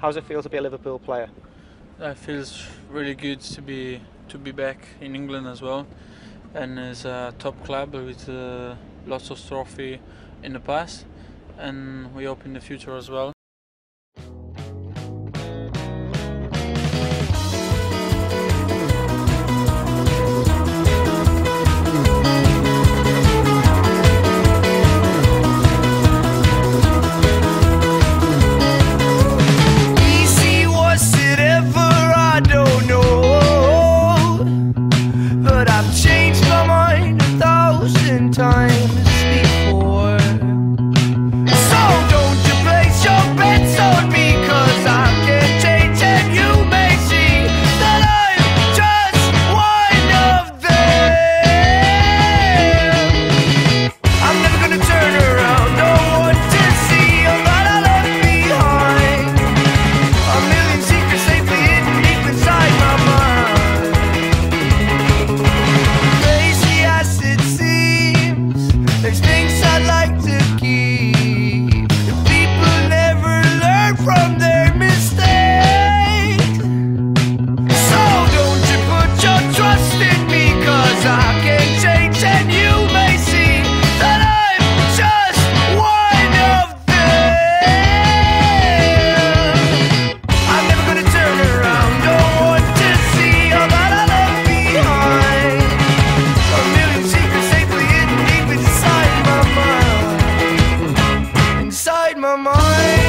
How does it feel to be a Liverpool player? It feels really good to be to be back in England as well, and it's a top club with uh, lots of trophy in the past, and we hope in the future as well. my mind.